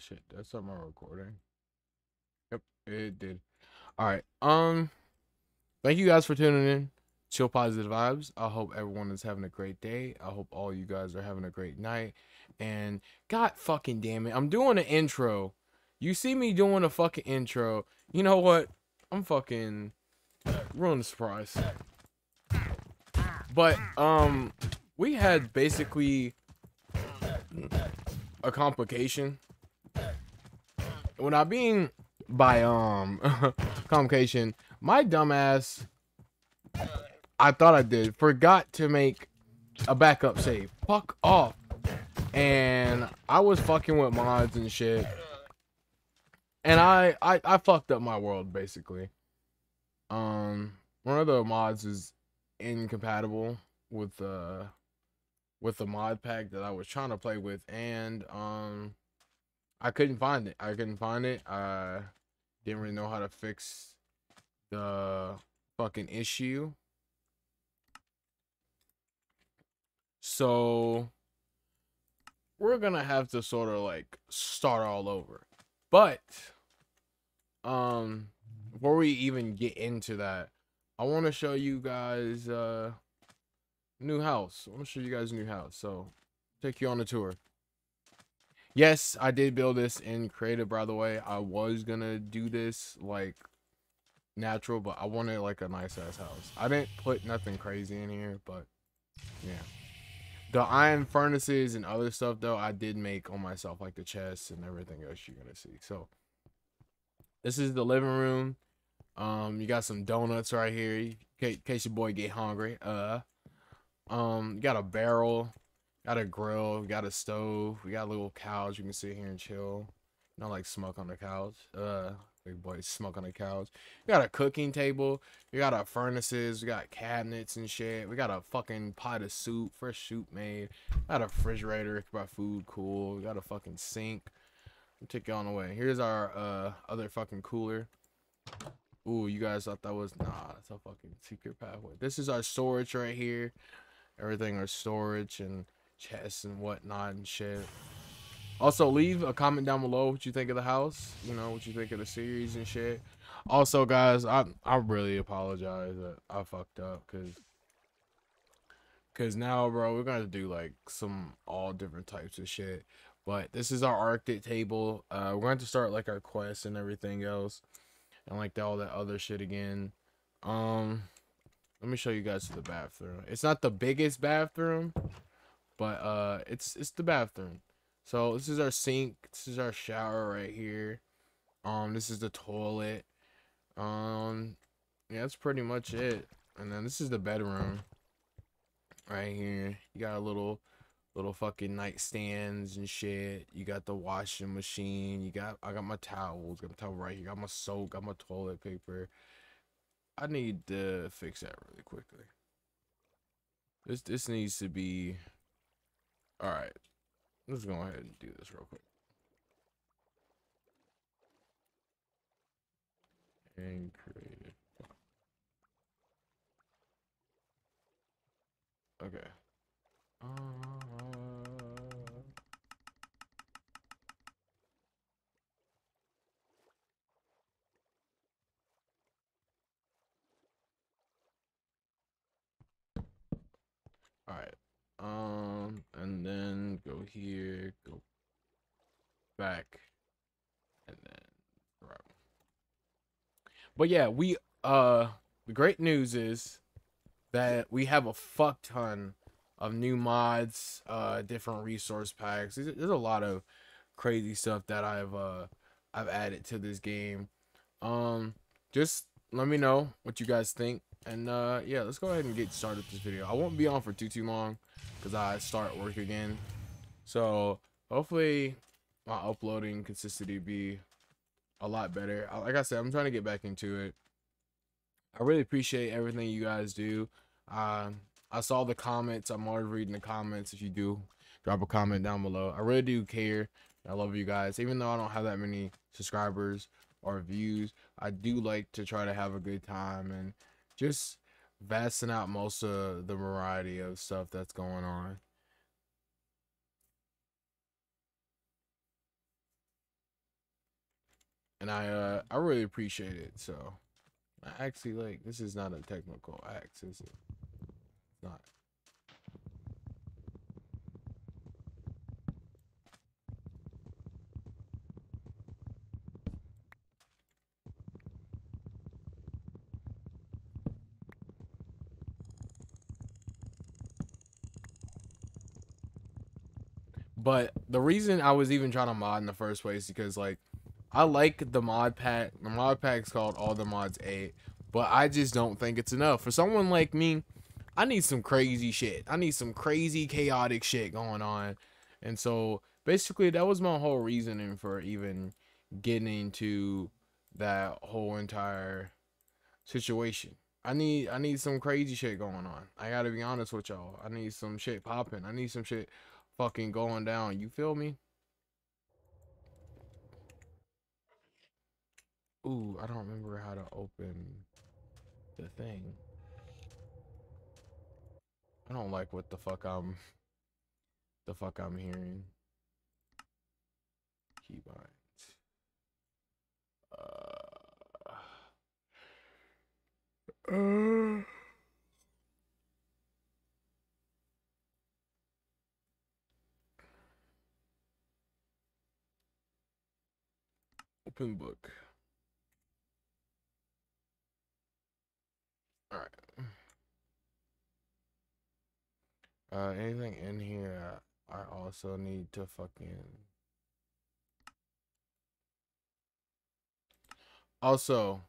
shit. That's not my recording. Yep, it did. All right. Um, thank you guys for tuning in. Chill positive vibes. I hope everyone is having a great day. I hope all you guys are having a great night. And God fucking damn it, I'm doing an intro. You see me doing a fucking intro. You know what? I'm fucking ruin the surprise. But um, we had basically a complication. When I mean by um complication, my dumbass, I thought I did, forgot to make a backup save. Fuck off. And I was fucking with mods and shit. And I, I I fucked up my world basically. Um one of the mods is incompatible with uh with the mod pack that I was trying to play with and um I couldn't find it. I couldn't find it. I didn't really know how to fix the fucking issue. So we're gonna have to sort of like start all over. But um before we even get into that, I want to show you guys uh new house. I want to show you guys a new house. So take you on a tour. Yes, I did build this in creative by the way. I was gonna do this like natural, but I wanted like a nice ass house. I didn't put nothing crazy in here, but yeah. The iron furnaces and other stuff though, I did make on myself, like the chests and everything else you're gonna see. So this is the living room. Um, you got some donuts right here, in case your boy get hungry. Uh, um, you got a barrel, got a grill, got a stove, we got a little couch. You can sit here and chill. Not like smoke on the couch. Uh, big boy smoke on the couch. We got a cooking table. We got our furnaces. We got cabinets and shit. We got a fucking pot of soup, fresh soup made. Got a refrigerator, keep our food cool. We got a fucking sink. I'll take you on the way. Here's our uh other fucking cooler. Ooh, you guys thought that was nah, it's a fucking secret pathway. This is our storage right here. Everything our storage and chests and whatnot and shit. Also, leave a comment down below what you think of the house. You know, what you think of the series and shit. Also, guys, I I really apologize that I fucked up because because now, bro, we're gonna do like some all different types of shit. But this is our Arctic table. Uh, we're going to start like our quests and everything else, and like all that other shit again. Um, let me show you guys the bathroom. It's not the biggest bathroom, but uh, it's it's the bathroom. So this is our sink. This is our shower right here. Um, this is the toilet. Um, yeah, that's pretty much it. And then this is the bedroom right here. You got a little little fucking nightstands and shit. You got the washing machine. You got I got my towels. Got my towel right here. Got my soap. Got my toilet paper. I need to fix that really quickly. This this needs to be all right. Let's go ahead and do this real quick. And created. Okay. Uh, all right. Um, and then go here, go back, and then. But yeah, we uh, the great news is that we have a fuck ton of new mods, uh, different resource packs. There's, there's a lot of crazy stuff that I've uh, I've added to this game. Um, just let me know what you guys think, and uh, yeah, let's go ahead and get started with this video. I won't be on for too too long because I start work again. So hopefully my uploading consistency be a lot better. Like I said, I'm trying to get back into it. I really appreciate everything you guys do. Uh, I saw the comments. I'm already reading the comments. If you do, drop a comment down below. I really do care. I love you guys. Even though I don't have that many subscribers or views, I do like to try to have a good time and just vasting out most of the variety of stuff that's going on. and I uh I really appreciate it. So I actually like this is not a technical axe, is it? Not. But the reason I was even trying to mod in the first place because like I like the mod pack. The mod pack's called All the Mods 8, but I just don't think it's enough. For someone like me, I need some crazy shit. I need some crazy chaotic shit going on. And so basically that was my whole reasoning for even getting into that whole entire situation. I need I need some crazy shit going on. I gotta be honest with y'all. I need some shit popping. I need some shit fucking going down. You feel me? Ooh, I don't remember how to open the thing. I don't like what the fuck I'm the fuck I'm hearing. Keybinds. Uh, uh Open book. Alright. Uh, anything in here I also need to fucking... Also,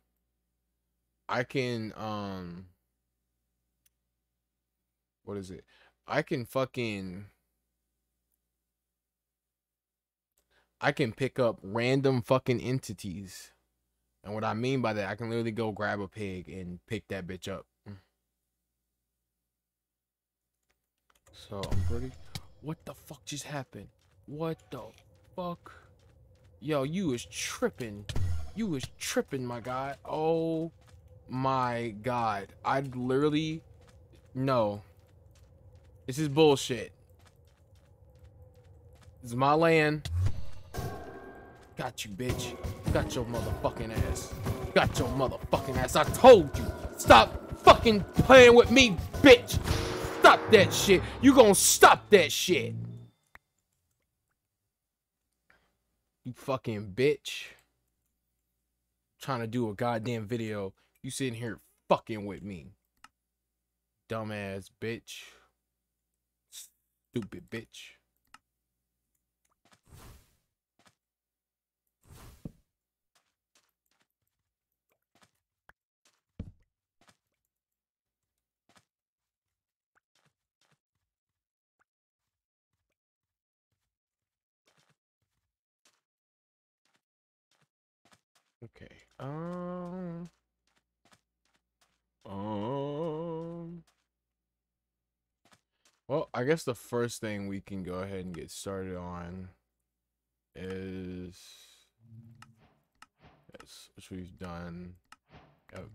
I can, um... What is it? I can fucking... I can pick up random fucking entities. And what I mean by that, I can literally go grab a pig and pick that bitch up. So I'm pretty. What the fuck just happened? What the fuck? Yo, you was tripping. You was tripping, my guy. Oh my god. I literally. No. This is bullshit. This is my land. Got you, bitch. Got your motherfucking ass. Got your motherfucking ass. I told you. Stop fucking playing with me, bitch. Stop that shit. You gonna stop that shit. You fucking bitch. Trying to do a goddamn video. You sitting here fucking with me. Dumbass bitch. Stupid bitch. Okay. Um. Um. Well, I guess the first thing we can go ahead and get started on is yes, which we've done. Yep.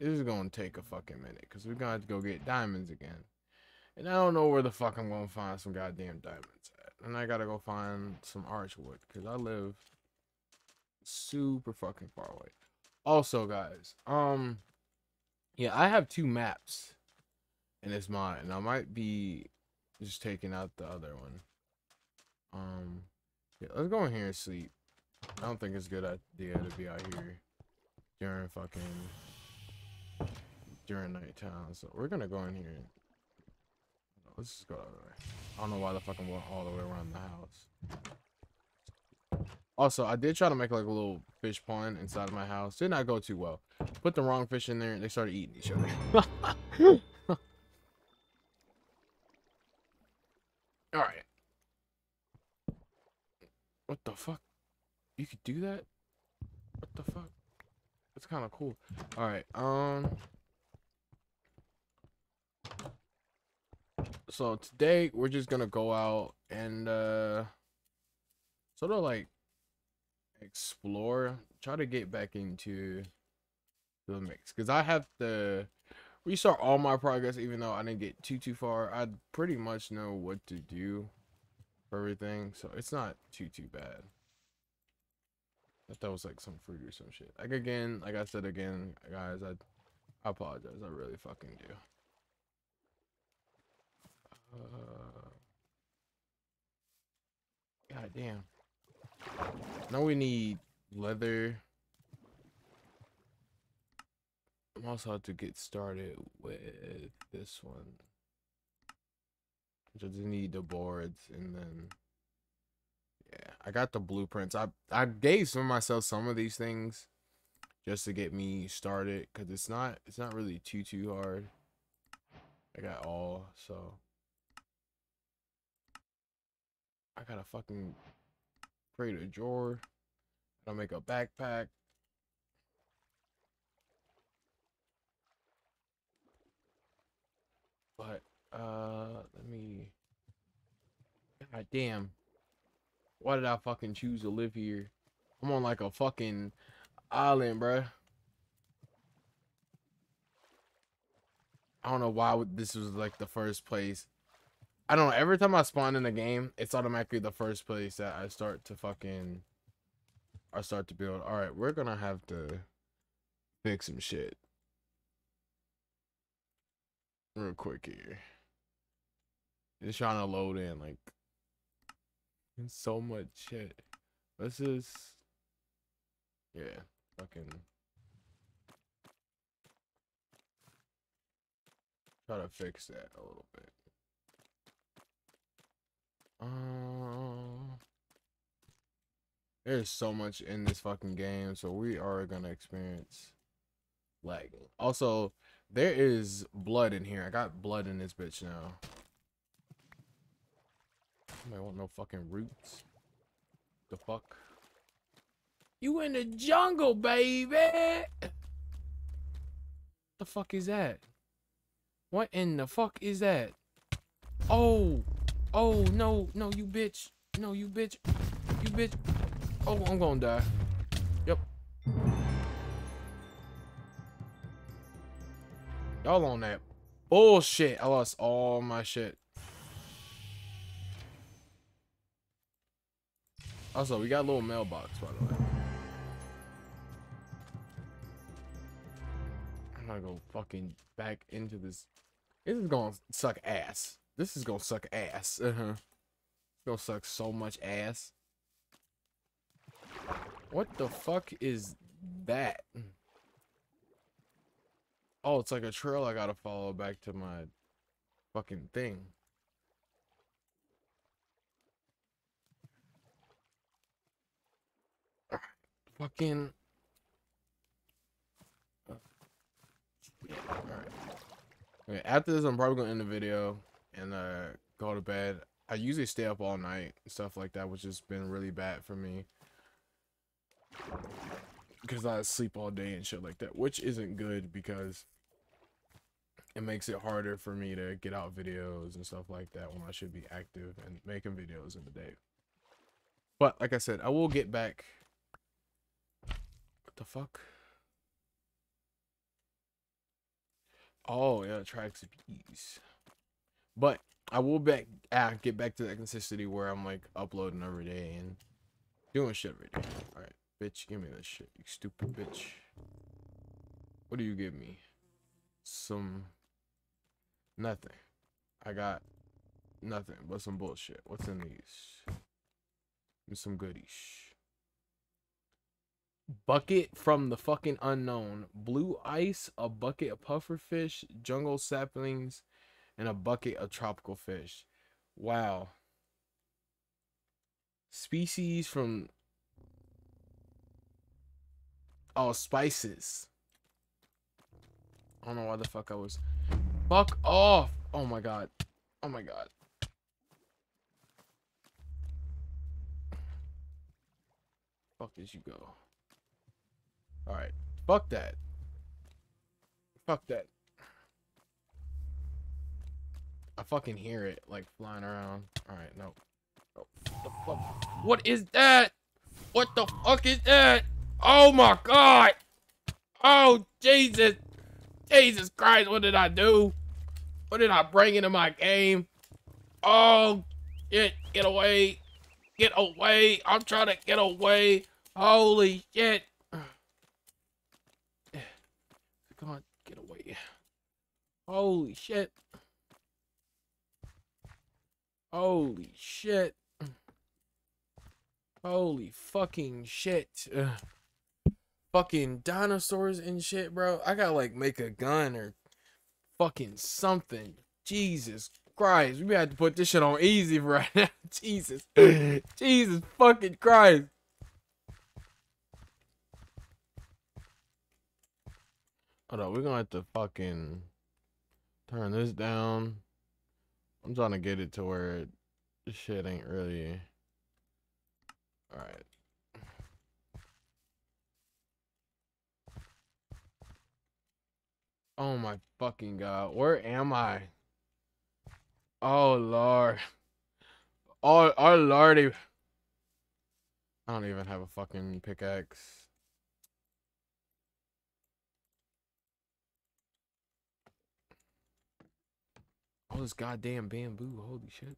This is gonna take a fucking minute because we're gonna go get diamonds again. And I don't know where the fuck I'm gonna find some goddamn diamonds and I gotta go find some archwood because I live super fucking far away. Also, guys, um, yeah, I have two maps in this mod, and I might be just taking out the other one. Um, yeah, let's go in here and sleep. I don't think it's a good idea to be out here during fucking during nighttime. So we're gonna go in here Let's just go that way. I don't know why the fuck I'm going all the way around the house. Also, I did try to make like a little fish pond inside of my house. Did not go too well. Put the wrong fish in there and they started eating each other. Alright. What the fuck? You could do that? What the fuck? That's kind of cool. Alright, um... so today we're just gonna go out and uh sort of like explore try to get back into the mix because i have to restart all my progress even though i didn't get too too far i pretty much know what to do for everything, so it's not too too bad. I thought it was like some fruit or some shit. Like again, like I said again, guys, I, I apologize. I really fucking do. Uh, God damn. Now we need leather. I'm also have to get started with this one. Just need the boards and then yeah, I got the blueprints. I I gave some of myself some of these things just to get me started because it's not it's not really too too hard. I got all so I gotta fucking create a drawer. Gotta make a backpack. But uh let me God damn. Why did I fucking choose to live here? I'm on like a fucking island, bruh. I don't know why this was like the first place. I don't know. Every time I spawn in a game, it's automatically the first place that I start to fucking I start to build. All right, we're gonna have to fix some shit real quick here. Just trying to load in like so much shit. This is yeah, fucking try to fix that a little bit. Uh, there's so much in this fucking game, so we are gonna experience lagging. Also, there is blood in here. I got blood in this bitch now. I want no fucking roots. The fuck? You in the jungle, baby! The fuck is that? What in the fuck is that? Oh! Oh, no, no, you bitch. No, you bitch. You bitch. Oh, I'm gonna die. Yep. Y'all on that bullshit. I lost all my shit. Also, we got a little mailbox, by the way. I'm gonna go fucking back into this. This is gonna suck ass. This is gonna suck ass. Uh-huh. It's gonna suck so much ass. What the fuck is that? Oh, it's like a trail I gotta follow back to my fucking thing. Fucking. Alright. Okay, after this, I'm probably gonna end the video and uh, go to bed. I usually stay up all night and stuff like that, which has been really bad for me. Because I sleep all day and shit like that, which isn't good because it makes it harder for me to get out videos and stuff like that when I should be active and making videos in the day. But like I said, I will get back. What the fuck? Oh yeah, tracks bees. But I will back ah, get back to that consistency where I'm like uploading every day and doing shit every day. Alright, bitch, give me this shit, you stupid bitch. What do you give me? Some nothing. I got nothing but some bullshit. What's in these? Some goodies. Bucket from the fucking unknown. Blue ice, a bucket of pufferfish, jungle saplings, and a bucket of tropical fish. Wow. Species from Oh, spices. I don't know why the fuck I was. Fuck off! Oh my god. Oh my god. Fuck did you go? Alright. Fuck that. Fuck that. I fucking hear it like flying around. All right, no. Oh, what the fuck? What is that? What the fuck is that? Oh my god! Oh Jesus! Jesus Christ! What did I do? What did I bring into my game? Oh shit! Get away. Get away. I'm trying to get away. Holy shit. Come on, get away. Holy shit. Holy shit. Holy fucking shit. Ugh. Fucking dinosaurs and shit, bro. I gotta like make a gun or fucking something. Jesus Christ. We had to put this shit on easy right now. Jesus. Jesus fucking Christ. Hold on, we're gonna have to fucking turn this down. I'm trying to get it to where shit ain't really. Alright. Oh my fucking god. Where am I? Oh lord. Oh, oh lordy. I don't even have a fucking pickaxe. All this goddamn bamboo. Holy shit.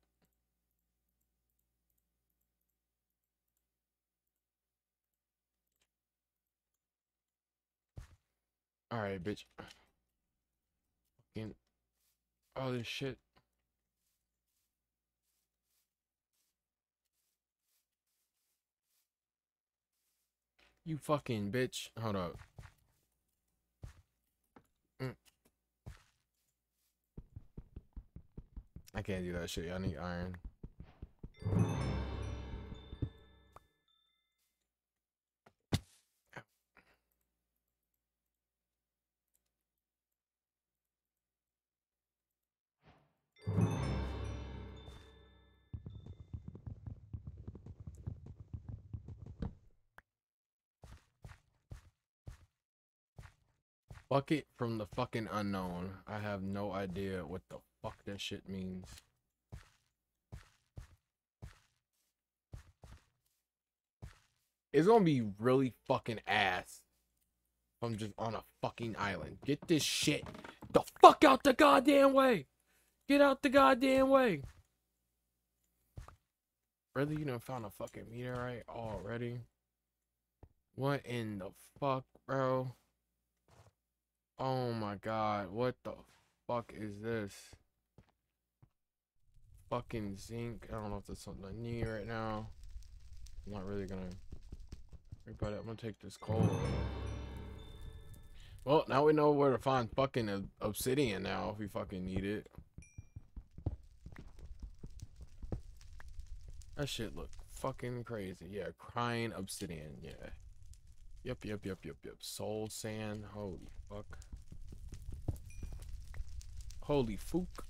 Alright, bitch. Fucking. All this shit. You fucking bitch. Hold up. I can't do that shit. I need iron. Bucket from the fucking unknown. I have no idea what the fuck that shit means. It's gonna be really fucking ass. if I'm just on a fucking island. Get this shit the fuck out the goddamn way. Get out the goddamn way. Really, you done found a fucking meteorite already? What in the fuck, bro? Oh my god, what the fuck is this? Fucking zinc. I don't know if that's something I need right now. I'm not really gonna but I'm gonna take this coal. Well, now we know where to find fucking obsidian now if we fucking need it. That shit look fucking crazy. Yeah, crying obsidian. Yeah. Yep, yep, yep, yep, yep. Soul sand. Holy fuck. Holy fuck.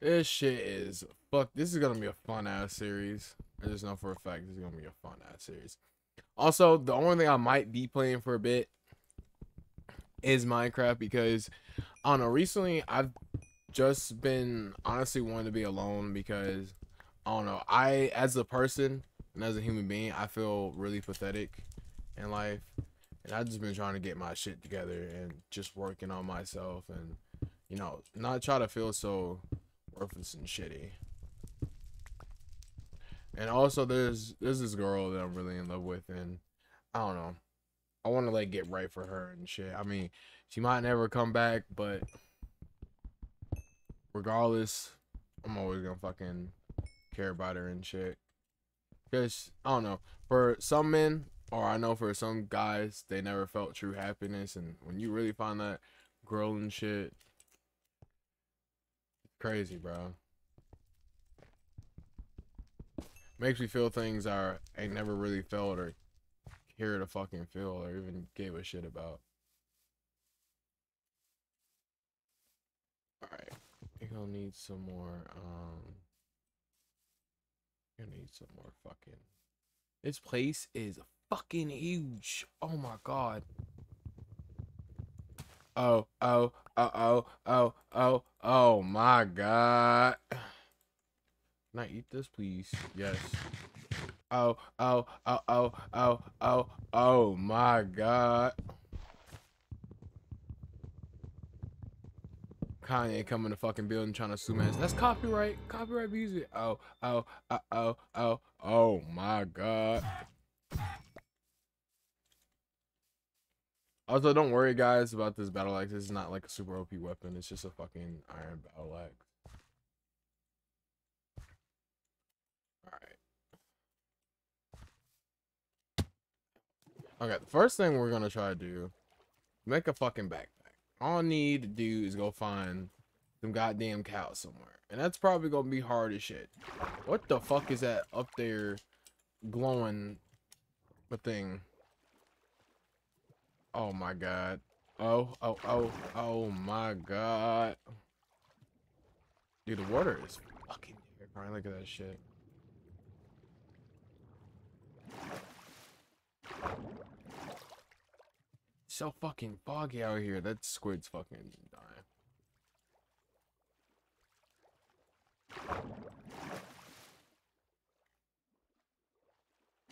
This shit is fuck. This is gonna be a fun ass series. I just know for a fact this is gonna be a fun ass series. Also, the only thing I might be playing for a bit is Minecraft because I don't know. Recently, I've just been honestly wanting to be alone because I don't know. I as a person and as a human being, I feel really pathetic in life, and I've just been trying to get my shit together and just working on myself and you know not try to feel so worthless and shitty. And also, there's there's this girl that I'm really in love with, and I don't know. I want to like get right for her and shit. I mean, she might never come back, but regardless, I'm always gonna fucking care about her and shit. Cause I don't know, for some men, or I know for some guys, they never felt true happiness, and when you really find that girl and shit, crazy, bro. Makes me feel things I ain't never really felt or care to fucking feel or even gave a shit about. Alright. You're gonna need some more, um... You're gonna need some more fucking... This place is fucking huge. Oh my god. Oh, oh, oh, oh, oh, oh, oh my god. Can I eat this, please? Yes. oh, oh, oh, oh, oh, oh, oh my god. Kanye coming to fucking building trying to sue man. That's copyright. Copyright music. Oh, oh, oh, oh, oh, oh my god. Also, don't worry, guys, about this battle axe. It's not like a super OP weapon. It's just a fucking iron battle axe. Okay, the first thing we're gonna try to do, make a fucking backpack. All I need to do is go find some goddamn cows somewhere. And that's probably gonna be hard as shit. What the fuck is that up there glowing the thing? Oh my god. Oh, oh, oh, oh my god. Dude, the water is fucking terrifying. Look at that shit. So fucking foggy out here. That squid's fucking dying.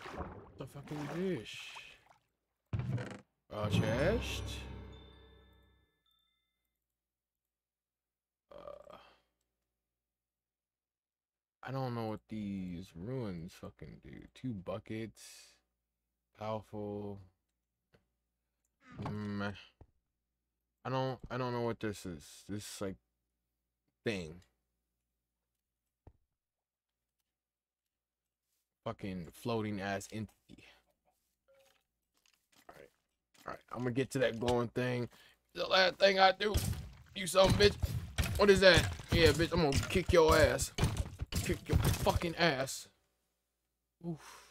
What the fucking fish. Uh, chest. Uh, I don't know what these ruins fucking do. Two buckets. Powerful. Mm, I don't. I don't know what this is. This like thing. Fucking floating ass entity. Alright. Alright, I'm gonna get to that glowing thing. The last thing I do. You some bitch. What is that? Yeah, bitch, I'm gonna kick your ass. Kick your fucking ass. Oof.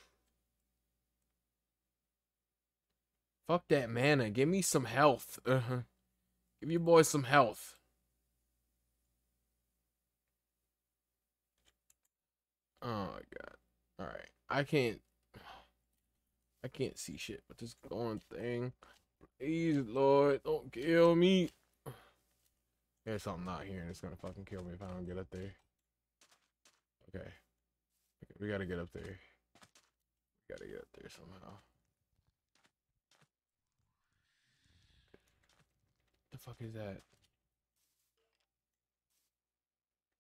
Fuck that mana. Give me some health. Uh-huh. Give your boy some health. Oh my god. Alright. I can't I can't see shit with this going thing. Please, Lord, don't kill me. There's something out here and it's gonna fucking kill me if I don't get up there. Okay. okay we gotta get up there. We gotta get up there somehow. What the fuck is that?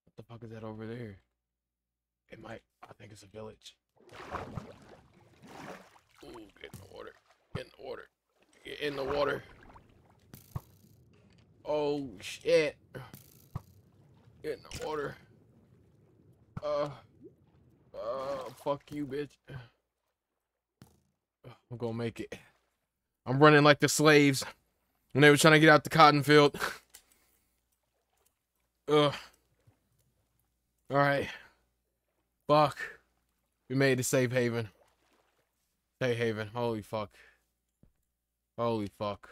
What the fuck is that over there? It might, I think it's a village. Ooh, get in the water. Get in the water. Get in the water. Oh, shit. Get in the water. Uh. Uh, fuck you, bitch. I'm gonna make it. I'm running like the slaves when they were trying to get out the cotton field. Ugh. Alright. Fuck. We made a safe haven. Hey Haven, holy fuck. Holy fuck.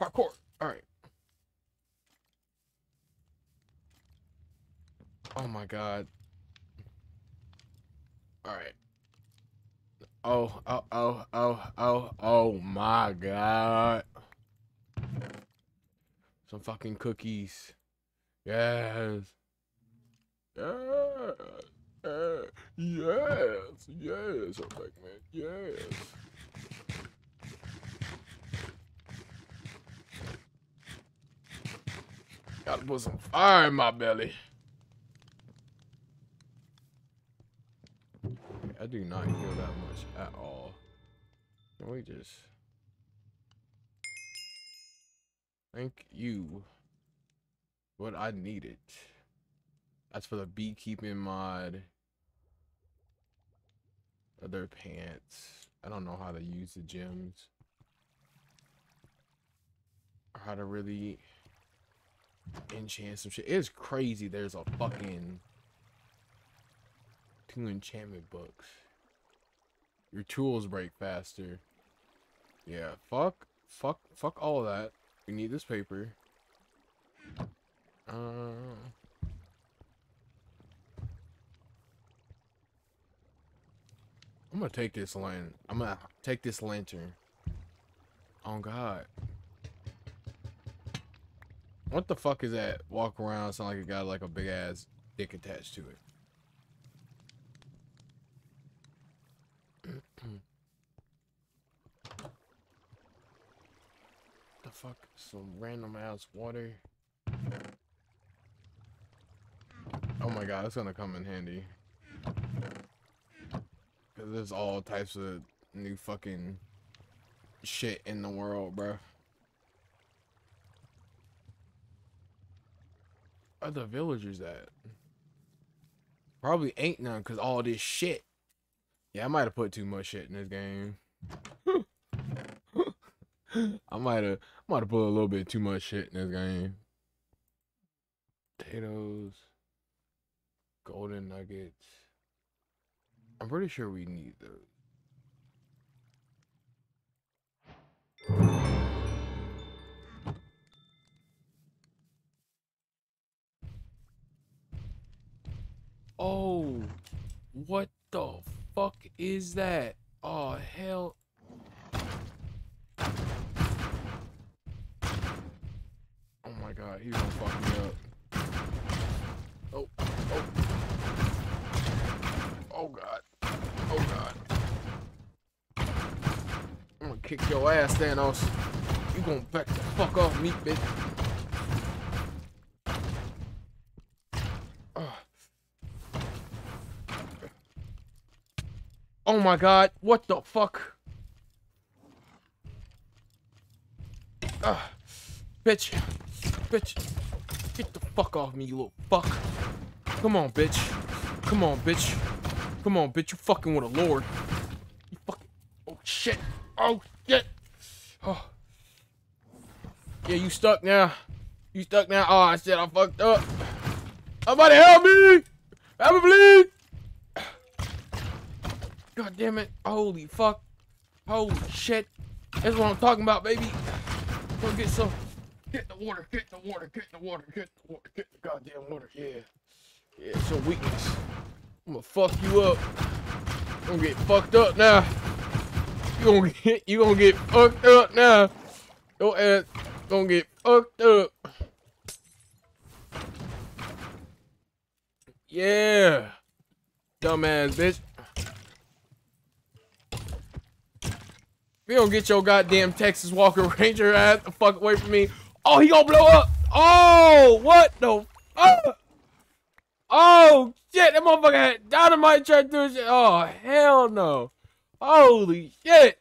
Parkour. Alright. Oh my god. Alright. Oh, oh, oh, oh, oh, oh my god. Some fucking cookies. Yes. Yes. yes, yes, I'm like, man, yes. Gotta put some fire in my belly. I do not heal that much at all. We just... Thank you. What I needed. That's for the beekeeping mod. Other pants. I don't know how to use the gems. Or how to really enchant some shit. It's crazy there's a fucking two enchantment books. Your tools break faster. Yeah, fuck, fuck, fuck all of that. We need this paper. Uh... I'm gonna take this lantern. I'm gonna take this lantern. Oh God. What the fuck is that? Walk around, sound like it got like a big ass dick attached to it. Fuck? Some random ass water. Oh my god, it's gonna come in handy. Cause there's all types of new fucking shit in the world, bro. Are the villagers at? Probably ain't none cause all this shit. Yeah, I might have put too much shit in this game. I might have might have put a little bit too much shit in this game. Potatoes, golden nuggets. I'm pretty sure we need those. Oh, what the fuck is that? Oh, hell. Oh my god, he's gonna fuck me up. Oh, oh. Oh god. Oh god. I'm gonna kick your ass, Thanos. You gonna back the fuck off me, bitch. Oh my god, what the fuck? Ah, bitch, bitch, get the fuck off me, you little fuck. Come on, bitch. Come on, bitch. Come on, bitch, you fucking with a lord. You fucking, oh shit, oh shit. Oh. Yeah, you stuck now. You stuck now. Oh I said I fucked up. Somebody help me! Help me, please! God damn it. Holy fuck. Holy shit. That's what I'm talking about, baby. Go get some. Get the water, get the water, get the water, get the water, get the goddamn water. Yeah. Yeah, some weakness. I'm gonna fuck you up. I'm gonna get fucked up now. You gonna get you gonna get fucked up now. Your ass gonna get fucked up. Yeah. Dumbass bitch. If you don't get your goddamn Texas Walker Ranger ass the fuck away from me. Oh, he gonna blow up. Oh, what the fuck? Oh, shit. That motherfucker had dynamite trying to do shit. Oh, hell no. Holy shit.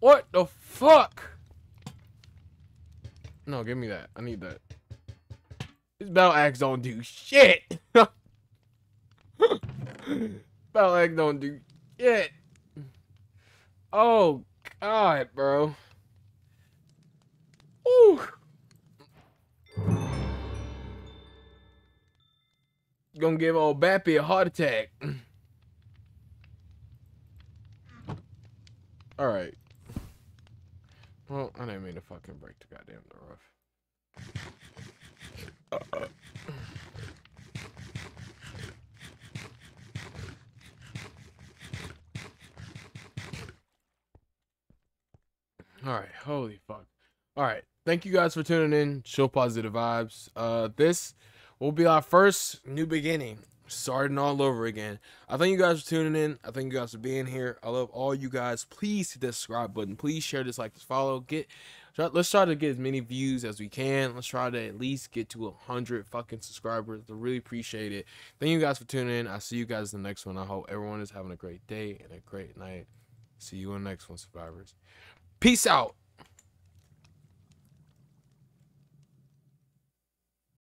What the fuck? No, give me that. I need that. This battle axe don't do shit. battle axe don't do shit. Oh, God, bro. Ooh. Gonna give old Bappy a heart attack. Alright. Well, I didn't mean to fucking break the goddamn door off. Uh -uh. All right, holy fuck. All right, thank you guys for tuning in. Show positive vibes. Uh, this will be our first new beginning, starting all over again. I thank you guys for tuning in. I thank you guys for being here. I love all you guys. Please hit that subscribe button. Please share this, like this, follow. Get let's try to get as many views as we can. Let's try to at least get to a hundred fucking subscribers. I really appreciate it. Thank you guys for tuning in. I see you guys in the next one. I hope everyone is having a great day and a great night. See you in the next one, survivors. Peace out.